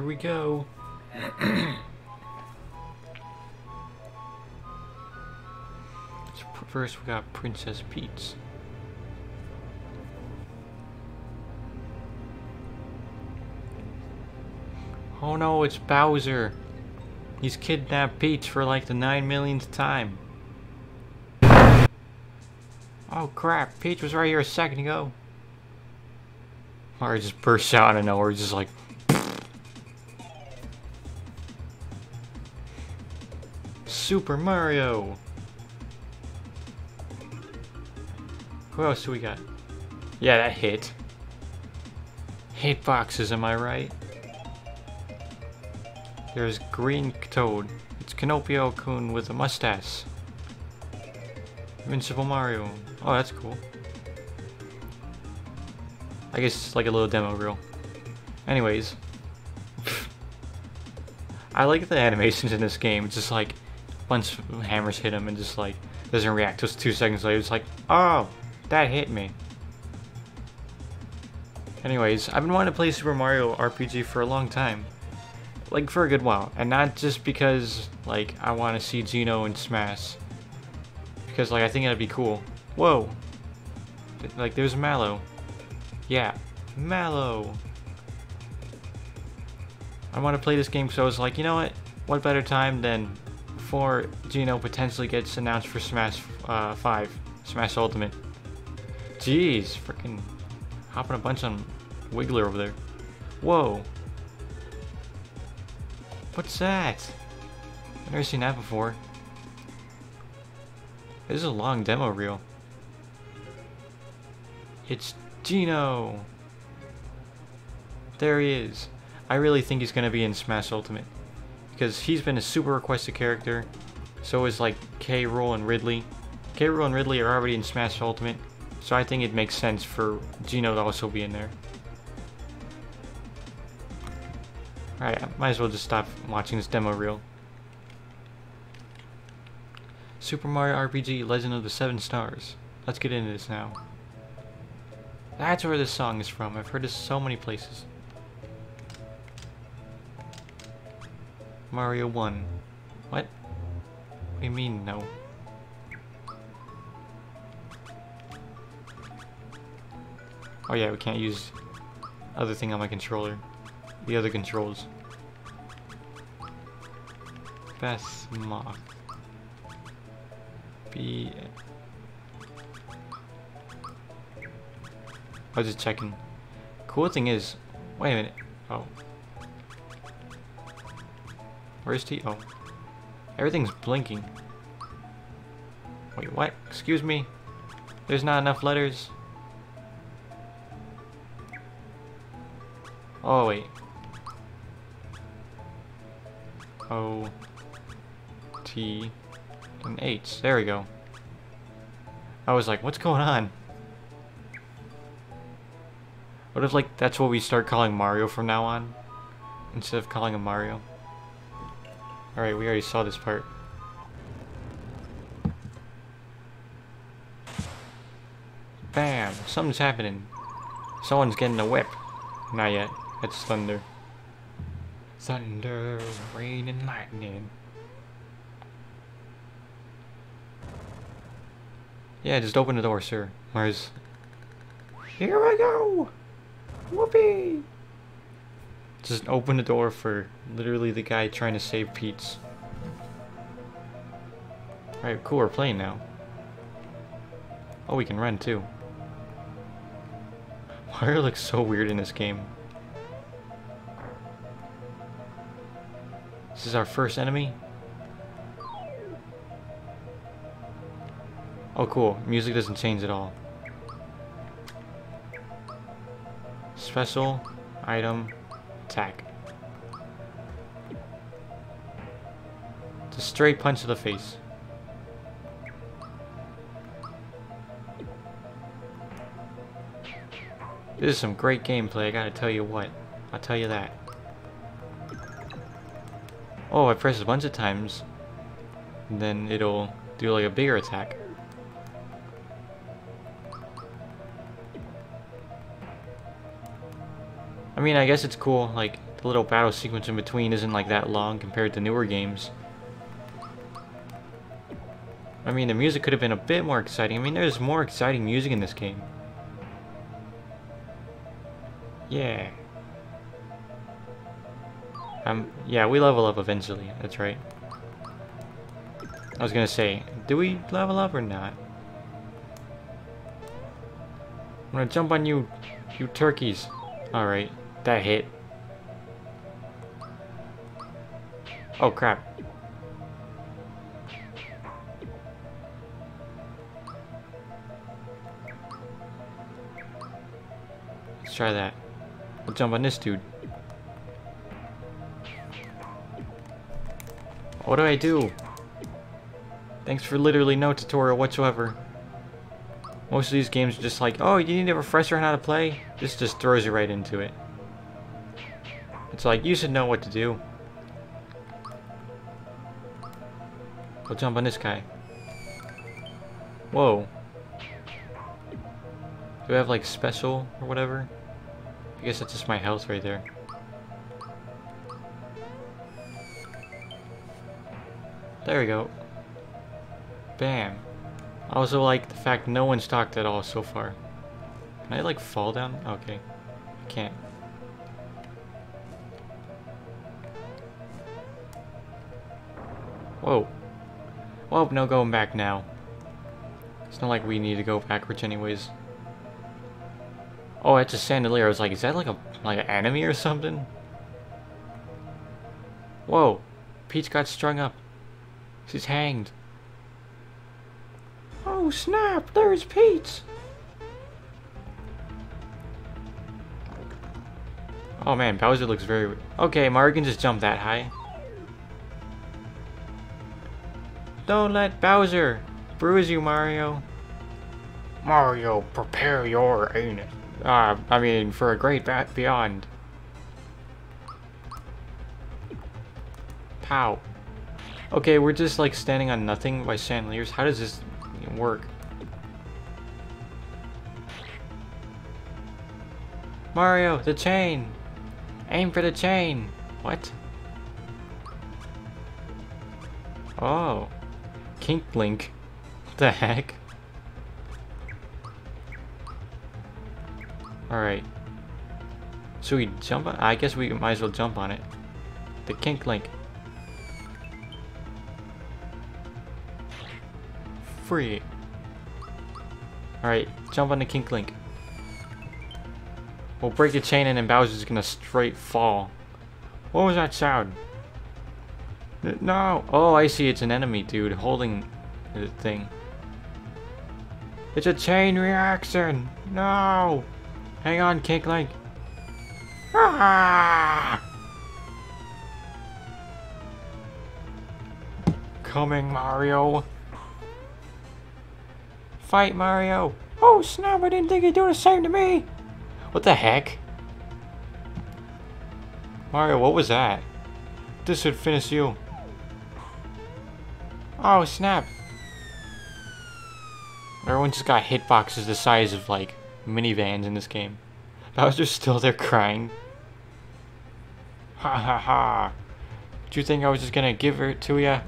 Here we go. First, we got Princess Peach. Oh no, it's Bowser. He's kidnapped Peach for like the nine millionth time. Oh crap, Peach was right here a second ago. Mario just bursts out of nowhere, just like. Super Mario! Who else do we got? Yeah, that hit. Hit boxes, am I right? There's Green Toad. It's Kinopio Kun with a mustache. Invincible Mario. Oh, that's cool. I guess it's like a little demo reel. Anyways. I like the animations in this game. It's just like once hammers hit him and just like doesn't react just two seconds later. It's like, oh, that hit me. Anyways, I've been wanting to play Super Mario RPG for a long time. Like for a good while. And not just because like I want to see Geno and Smash. Because like I think that'd be cool. Whoa. Like there's Mallow. Yeah. Mallow. I want to play this game so I was like, you know what? What better time than before Geno potentially gets announced for Smash uh, 5. Smash Ultimate. Jeez, freaking hopping a bunch on Wiggler over there. Whoa. What's that? I've never seen that before. This is a long demo reel. It's Geno. There he is. I really think he's gonna be in Smash Ultimate because he's been a super requested character. So is like K. Rool and Ridley. K. Rool and Ridley are already in Smash Ultimate, so I think it makes sense for Geno to also be in there. Alright, I might as well just stop watching this demo reel. Super Mario RPG Legend of the Seven Stars. Let's get into this now. That's where this song is from. I've heard this so many places. Mario 1. What? What do you mean, no? Oh yeah, we can't use other thing on my controller. The other controls. Bethmoth. B. I was just checking. Cool thing is, wait a minute. Oh. Where's T? Oh. Everything's blinking. Wait, what? Excuse me? There's not enough letters? Oh, wait. O. T. And H. There we go. I was like, what's going on? What if, like, that's what we start calling Mario from now on? Instead of calling him Mario? Alright, we already saw this part. Bam! Something's happening. Someone's getting a whip. Not yet. It's thunder. Thunder, rain, and lightning. Yeah, just open the door, sir. Where's... Here I go! Whoopee! Just open the door for literally the guy trying to save Peach. Alright, cool, we're playing now. Oh, we can run too. Mario looks so weird in this game. This is our first enemy. Oh cool, music doesn't change at all. Special, item, attack. A straight punch to the face. This is some great gameplay, I gotta tell you what. I'll tell you that. Oh, I press a bunch of times, then it'll do like a bigger attack. I mean, I guess it's cool, like, the little battle sequence in between isn't like that long compared to newer games. I mean, the music could have been a bit more exciting. I mean, there's more exciting music in this game. Yeah. Um, yeah, we level up eventually. That's right. I was gonna say, do we level up or not? I'm gonna jump on you, you turkeys. Alright, that hit. Oh crap. Let's try that. We'll jump on this dude. What do I do? Thanks for literally no tutorial whatsoever. Most of these games are just like, oh, you need a refresher on how to play? This just throws you right into it. It's like, you should know what to do. Go jump on this guy. Whoa. Do I have like special or whatever? I guess that's just my health right there. There we go. Bam. I also like the fact no one's talked at all so far. Can I like fall down? Okay. I can't. Whoa. Well, no going back now. It's not like we need to go backwards anyways. Oh, it's a chandelier. I was like, is that like a like an enemy or something? Whoa. Peach got strung up. She's hanged. Oh snap, there's Peach! Oh man, Bowser looks very... Okay, Mario can just jump that high. Don't let Bowser bruise you, Mario. Mario, prepare your anus. Uh, I mean, for a great bat beyond. Pow. Okay, we're just like standing on nothing by chandeliers. How does this work. Mario, the chain! Aim for the chain! What? Oh. Kink Link. What the heck? Alright. So we jump on I guess we might as well jump on it. The Kink Link. free. Alright, jump on the Kink Link. We'll break the chain and then Bowser's gonna straight fall. What was that sound? No! Oh, I see. It's an enemy, dude, holding the thing. It's a chain reaction! No! Hang on, Kink Link. Ah! Coming, Mario. Fight, Mario! Oh snap, I didn't think you'd do the same to me! What the heck? Mario, what was that? This should finish you. Oh snap! Everyone just got hitboxes the size of like minivans in this game. Bowser's still there crying. Ha ha ha! Do you think I was just gonna give it to ya?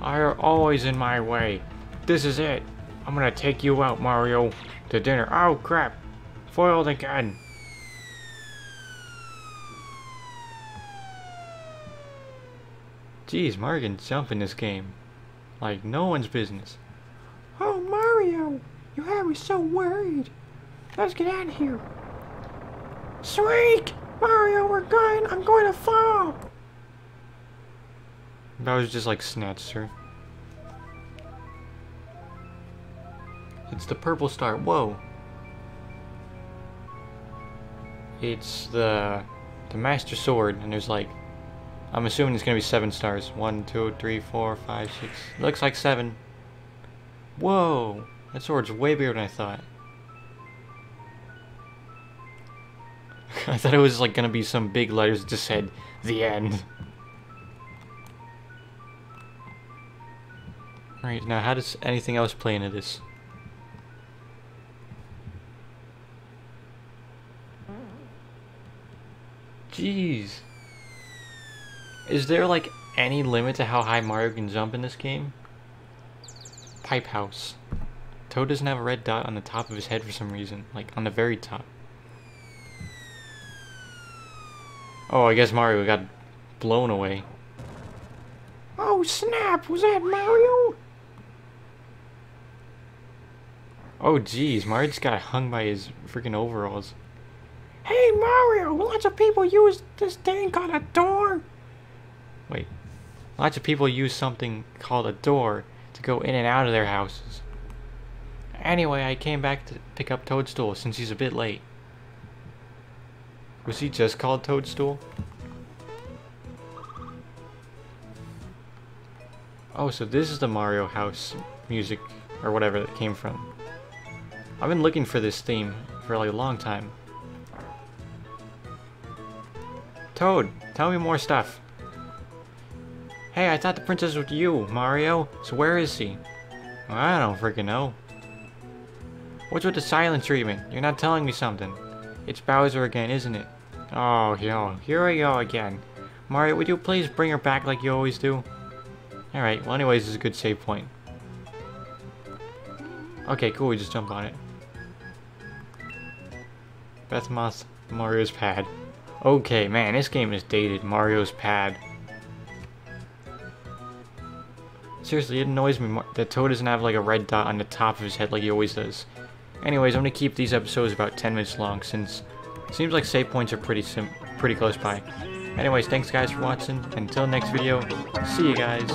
You're always in my way. This is it. I'm gonna take you out, Mario, to dinner. Oh, crap. Foiled again. Jeez, Mario can jump in this game. Like, no one's business. Oh, Mario! You had me so worried. Let's get out of here. Sweet! Mario, we're going. I'm going to fall. Bowser just like snatched her. It's the purple star. Whoa. It's the the Master Sword, and there's like, I'm assuming it's gonna be seven stars. One, two, three, four, five, six. looks like seven. Whoa, that sword's way bigger than I thought. I thought it was like gonna be some big letters that just said the end. Alright, now how does anything else play into this? Jeez. Is there like any limit to how high Mario can jump in this game? Pipe House. Toad doesn't have a red dot on the top of his head for some reason. Like, on the very top. Oh, I guess Mario got blown away. Oh, snap! Was that Mario? Oh, jeez. Mario just got hung by his freaking overalls. Hey, Mario! Lots of people use this thing called a door. Wait. Lots of people use something called a door to go in and out of their houses. Anyway, I came back to pick up Toadstool since he's a bit late. Was he just called Toadstool? Oh, so this is the Mario House music, or whatever it came from. I've been looking for this theme for like a long time. Toad, tell me more stuff. Hey, I thought the princess was you, Mario. So where is she? I don't freaking know. What's with the silent treatment? You're not telling me something. It's Bowser again, isn't it? Oh, yo, here we go again. Mario, would you please bring her back like you always do? Alright, well anyways, this is a good save point. Okay, cool, we just jump on it. Bethmoth, Mario's pad. Okay, man, this game is dated. Mario's pad. Seriously, it annoys me that Toad doesn't have like a red dot on the top of his head like he always does. Anyways, I'm gonna keep these episodes about 10 minutes long since it seems like save points are pretty sim pretty close by. Anyways, thanks guys for watching. Until next video, see you guys.